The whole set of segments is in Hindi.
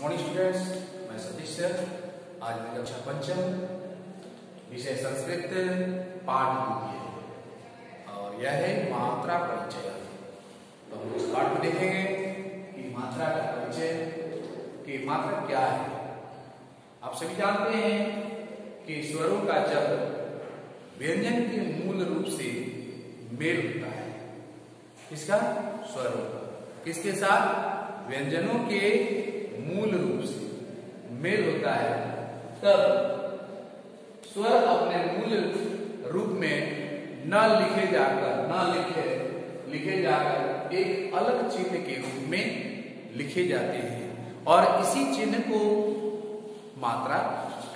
मॉर्निंग स्टूडेंट्स मैं सतीश सर आज मैं कक्षा पंचम, विषय संस्कृत, पाठ द्वितीय और यह है मात्रा परिचय। तो हम इस पाठ में देखेंगे कि मात्रा का परिचय, कि मात्रा क्या है। आप सभी जानते हैं कि स्वरों का जब व्यंजन के मूल रूप से मेल होता है। किसका? स्वरों किसके साथ? व्यंजनों के मूल रूप से मेल होता है, तब स्वर अपने मूल रूप में न लिखे जाकर, न लिखे लिखे जाकर एक अलग चिन्ह के रूप में लिखे जाते हैं और इसी चिन्ह को मात्रा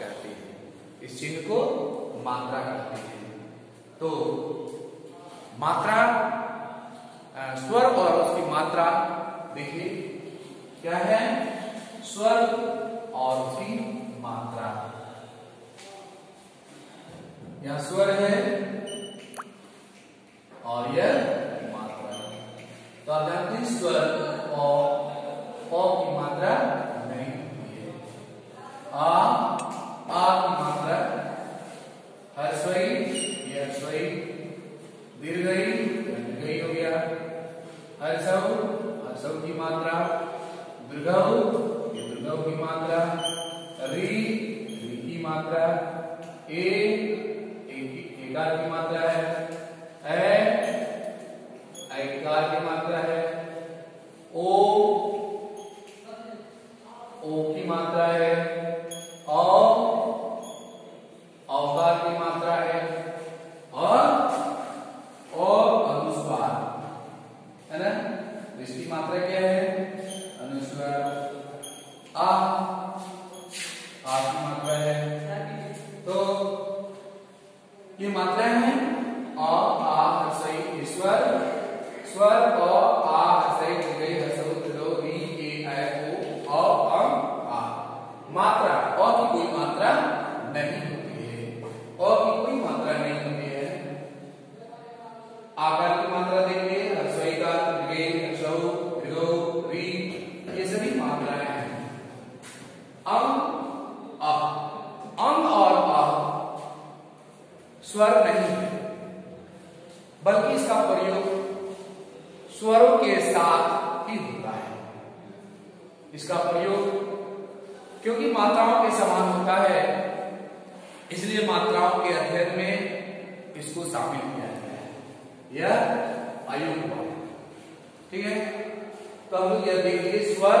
कहते हैं। इस चिन्ह को मात्रा कहते हैं। तो मात्रा स्वर और उसकी मात्रा देखिए, क्या है? स्वर और उसकी मात्रा। यह स्वर है और यह मात्रा। तो आप जानते हैं स्वर और की मात्रा नहीं होती है आ आ की मात्रा हर्षई यह हर्षई दीर्घई दीर्घई हो गया हर्षव हर्षव की मात्रा दीर्घव ये दीर्घव की मात्रा री री की मात्रा ए एकार की मात्रा है ए एकार की मात्रा है। ओ ओ की मात्रा है। औ की मात्रा है। और और अनुस्वार। है ना? इसकी मात्रा क्या है? अनुस्वार। आ आ मात्रा है। तो ये मात्रा है अ आ सही ईश्वर स्वर अ आ सही गई हसौ दो री ए ऐ ओ अ अम आ मात्रा अ की कोई मात्रा नहीं होती है अ की कोई मात्रा नहीं होती है आकार की मात्रा देखिए हर्षई का गे हर्षौ ऋगौ री ये सभी मात्राएँ हैं अम अ अम और अ स्वर नहीं है बल्कि इसका प्रयोग स्वरों के साथ ही होता है इसका प्रयोग क्योंकि मात्राओं के समान होता है, इसलिए मात्राओं के अध्ययन में इसको शामिल किया गया है। यह अयुग ठीक है? तो हम लोग यह देखिए स्वर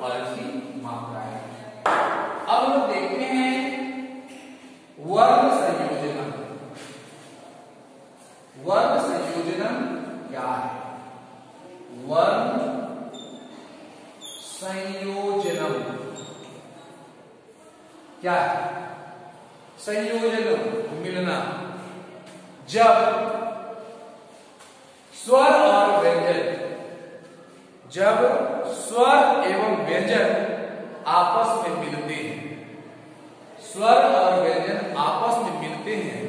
और इसकी मात्रा है अब हम लोग देखते हैं वर्ण संयोजन वर्ण संयोजन क्या है वर्ण संयोजनम क्या है संयोजन मिलना। जब स्वर और व्यंजन। जब स्वर एवं व्यंजन आपस में मिलते हैं। स्वर और व्यंजन आपस में मिलते हैं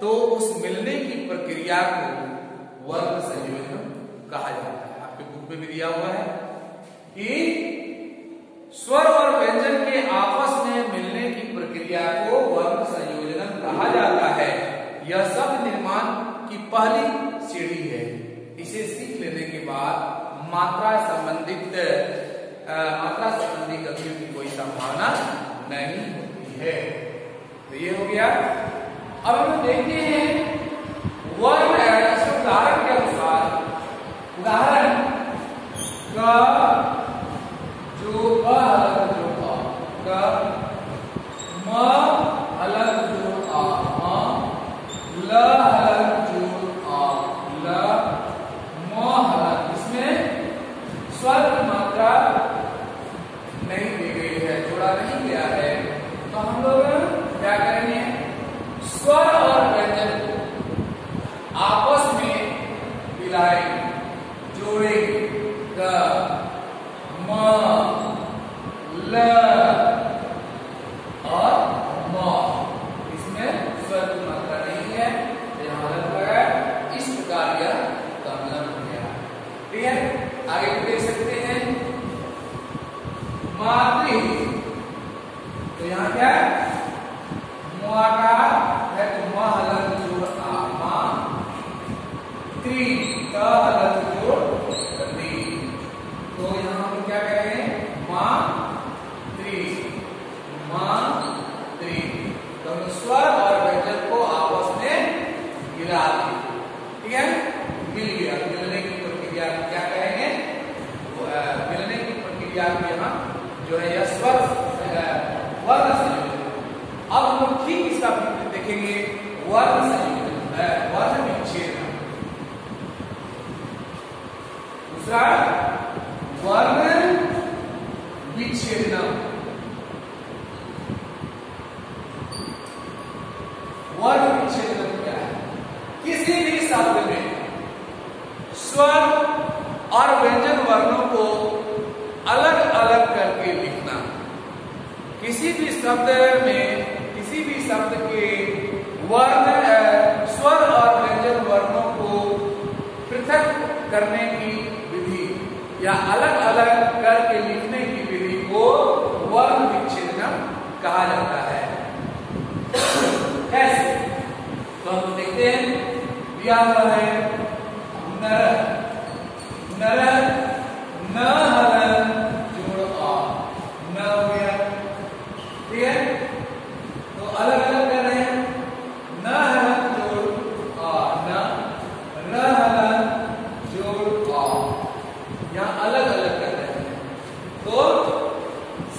तो उस मिलने की प्रक्रिया को वर्ण संयोजन कहा जाता है। आपके बुक में भी दिया हुआ है कि स्वर और व्यंजन के आपस में मिलने की प्रक्रिया को यह सब निर्माण की पहली सीढ़ी है। इसे सीख लेने के बाद मात्रा संबंधित मात्रा संबंधी गतियों की कोई संभावना नहीं होती है। तो ये हो गया। अब हम देखते हैं वर्ण उदाहरण के अनुसार उदाहरण का जो क अलग जो क म अलग जो आ म ल अलग जो आ ल म अलग इसमें स्वर की मात्रा नहीं दी गई है जोड़ा नहीं गया है तो हम लोग क्या करेंगे स्वर और व्यंजन आपस में मिलाएँगे जोड़ेंगे ग मातृ तो यहाँ क्या है मुआकार है तो म हलन जोड़ आ मा त्रि क हलन जोड़ त्री तो यहाँ हम क्या करेंगे मा त्रि मा त्रि तो हम स्वर और व्यंजन को आपस में मिला दें ठीक है मिल गया मिलने की प्रक्रिया क्या कहेंगे वो, अ, मिलने की प्रक्रिया को यहाँ जो है यह स्वर वर्ण से अब हम ठीक इसका देखेंगे वर्ण संयोजन अ, वर्ण विच्छेदन दूसरा वर्ण विच्छेदन वर्ण विच्छेदन क्या है किसी भी शब्द में स्वर और व्यंजन वर्णों को अलग अलग करके लिखना किसी भी शब्द में किसी भी शब्द के वर्ण अ, स्वर और व्यंजन वर्णों को पृथक करने की विधि या अलग अलग करके लिखने की विधि को वर्ण विच्छेदन कहा जाता है कैसे तो हम देखते हैं दिया हुआ है नर नर न हलन जोड़ आ न हो गया ठीक है तो अलग अलग कर रहे हैं न हलन जोड़ आ न र हलन जोड़ आ यहाँ अलग अलग कर रहे हैं तो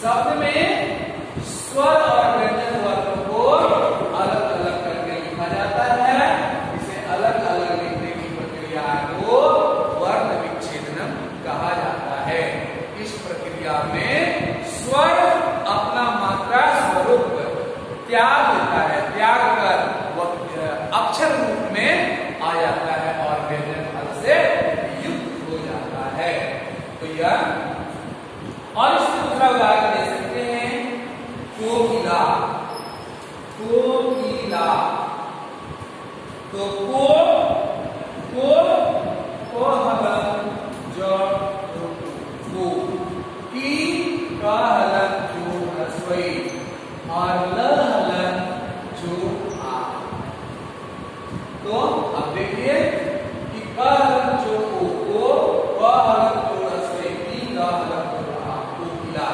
शब्द में स्वर और व्यंजन वर्णों को अलग अलग करके लिखा जाता है इसे अलग अलग लिखने की प्रक्रिया को वर्ण विच्छेदन कहा जाता है इस प्रक्रिया में स्वर अपना मात्रा स्वरूप त्याग देता है त्याग कर वह अक्षर रूप में आ जाता है और व्यंजन फल से युक्त हो जाता है तो यह और इसमें दूसरा उदाहरण दे सकते हैं कोकिला कोकिला तो को को को हलन जड़ को की का हलन जो रसोई और ल हलन जो आ तो अब देखिए कि का हलन जो को को का हलन जो रसोई की का हलन जो आ कोकिला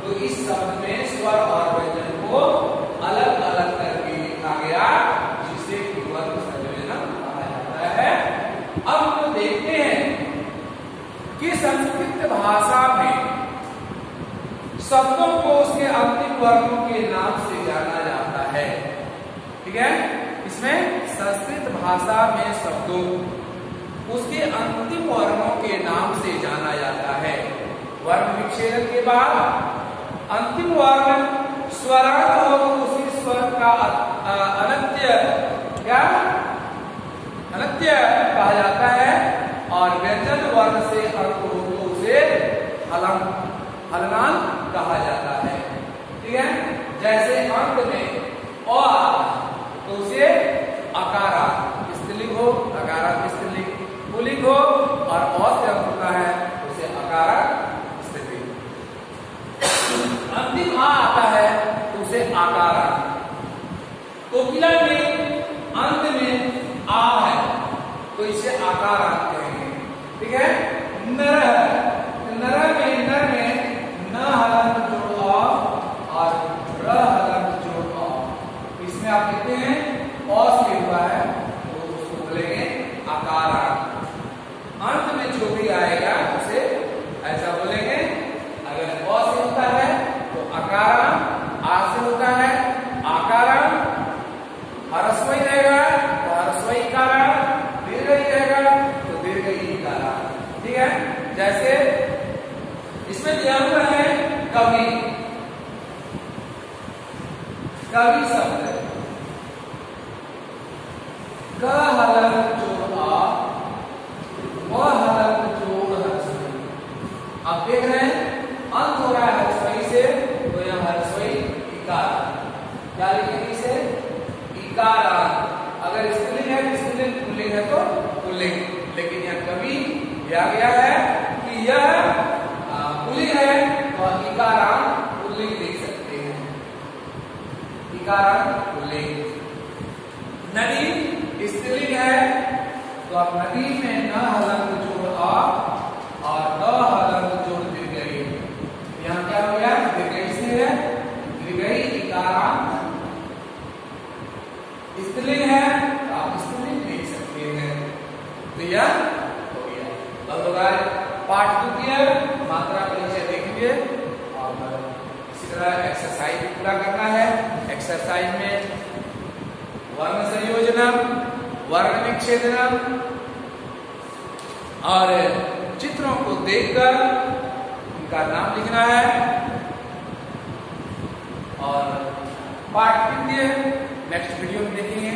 तो इस शब्द में स्वर और व्यंजन को अलग अलग करके लिखा गया, जिसे कि वर्ण संयोजन कहा जाता है। अब हम देखते हैं कि संस्कृत भाषा शब्दों को उसके अंतिम वर्णों के नाम से जाना जाता है। ठीक है? इसमें संस्कृत भाषा में शब्दों, उसके अंतिम वर्णों के नाम से जाना जाता है। वर्ण विच्छेदन के बाद अंतिम वर्ण स्वरांत हो उसी स्वर का अनंत्य, क्या? अनंत्य कहा जाता है। और व्यंजन वर्ण से अंत हो तो उसे हलन हलनांत कहा जाता है। ठीक है? जैसे अंत में आता तो उसे अकारा स्त्रीलिंग हो, अकारा स्त्रीलिंग। पुल्लिंग हो और से अंत होता है, उसे अकारा स्त्रीलिंग। अंतिम आ आता है, उसे आकारा कोकिला में अंत में आ है तो इसे आकार कहेंगे ठीक है नर है नर में नर में न हलन जोड़ अ और र हलन जोड़ अ इसमें आप देखते हैं अ से हुआ है तो उसको बोलेंगे आकार अंत में जो भी आएगा उसे ऐसा बोलेंगे अगर अ से होता है तो अकार आ से होता है आकार हरस्वई रहेगा तो हरस्वई कारा दीर्घ ही रहेगा तो दीर्घ ही कारा ठीक है जैसे इसमें दिया हुआ है कवि कवि शब्द हलन जोड़ आ व आप देख रहे हैं अंत हो रहा है से तो यह हरस्वई इकार। क्या लिखेंगे इसे इकार। अगर स्त्रीलिंग है तो स्त्रीलिंग है तो लेकिन यह कभी दिया गया है कि यह पुलिंग है तो इकारांत इकारांत लिंग नदी स्त्रीलिंग है तो आप नदी में न हलंग जोड़ आ, और न हलंग जोड़ गिर गई यहाँ क्या हो गया गिर गई से है गिर गई इकारांत स्त्रीलिंग है तो आप स्त्रीलिंग लिख सकते हैं तो यह हो गया अब तो पाठ द्वितीय मात्रा परिचय देखेंगे और इसी तरह एक्सरसाइज पूरा करना है में वर्ण संयोजनम वर्ण विच्छेदनम और चित्रों को देखकर उनका नाम लिखना है। और पाठ द्वितीय नेक्स्ट वीडियो में देखेंगे।